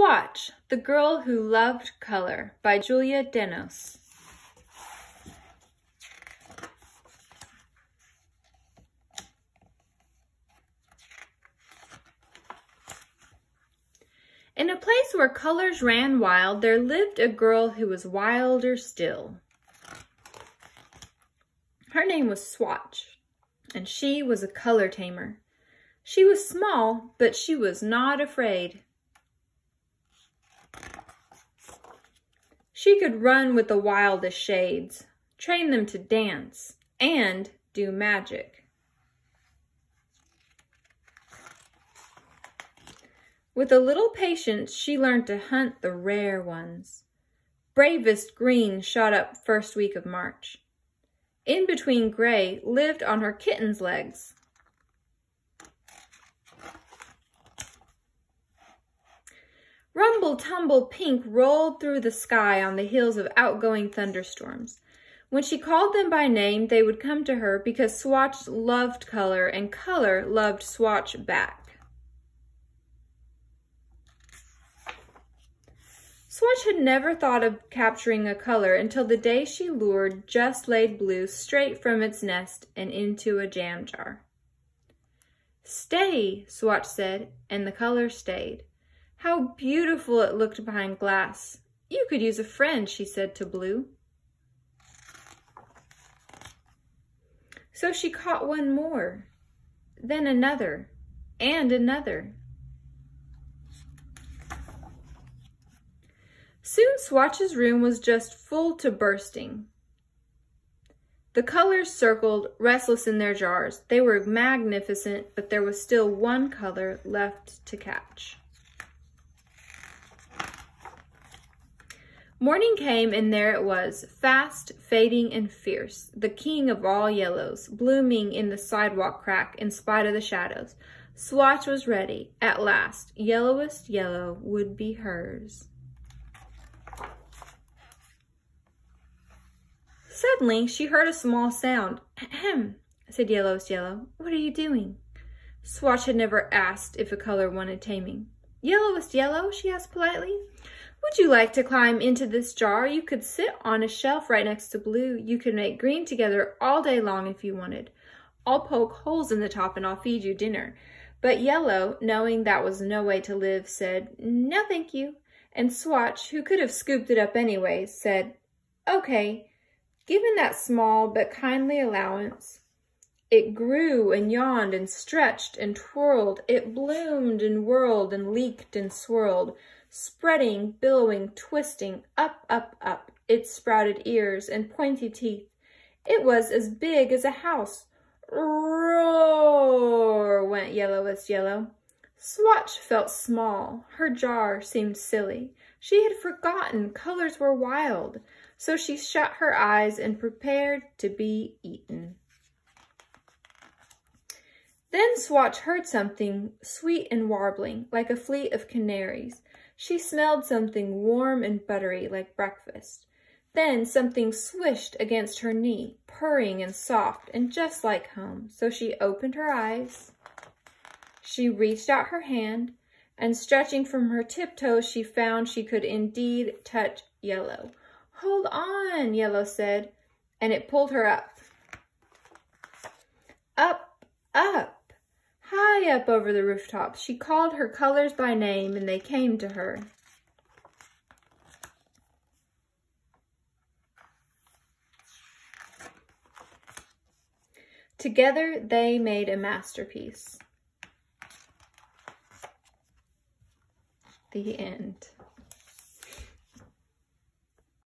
Swatch, The Girl Who Loved Color by Julia Denos. In a place where colors ran wild, there lived a girl who was wilder still. Her name was Swatch, and she was a color tamer. She was small, but she was not afraid. She could run with the wildest shades, train them to dance, and do magic. With a little patience, she learned to hunt the rare ones. Bravest green shot up first week of March. In between gray lived on her kitten's legs. Rumble tumble pink rolled through the sky on the heels of outgoing thunderstorms. When she called them by name, they would come to her because Swatch loved color and color loved Swatch back. Swatch had never thought of capturing a color until the day she lured Just Laid Blue straight from its nest and into a jam jar. Stay, Swatch said, and the color stayed. How beautiful it looked behind glass. You could use a friend, she said to Blue. So she caught one more, then another, and another. Soon Swatch's room was just full to bursting. The colors circled, restless in their jars. They were magnificent, but there was still one color left to catch. Morning came, and there it was, fast, fading, and fierce, the king of all yellows, blooming in the sidewalk crack in spite of the shadows. Swatch was ready. At last, yellowest yellow would be hers. Suddenly, she heard a small sound. Ahem, said Yellowest Yellow. What are you doing? Swatch had never asked if a color wanted taming. Yellowest Yellow, she asked politely. Would you like to climb into this jar? You could sit on a shelf right next to blue. You could make green together all day long if you wanted. I'll poke holes in the top and I'll feed you dinner. But Yellow, knowing that was no way to live, said, no thank you. And Swatch, who could have scooped it up anyway, said, okay. Given that small but kindly allowance, it grew and yawned and stretched and twirled. It bloomed and whirled and leaked and swirled spreading, billowing, twisting, up, up, up, its sprouted ears and pointy teeth. It was as big as a house. Roar, went Yellowest Yellow. Swatch felt small. Her jar seemed silly. She had forgotten colors were wild, so she shut her eyes and prepared to be eaten. Then Swatch heard something sweet and warbling, like a fleet of canaries. She smelled something warm and buttery like breakfast. Then something swished against her knee, purring and soft and just like home. So she opened her eyes. She reached out her hand, and stretching from her tiptoes, she found she could indeed touch Yellow. Hold on, Yellow said, and it pulled her up. Up. Up over the rooftops, she called her colors by name and they came to her. Together they made a masterpiece. The end.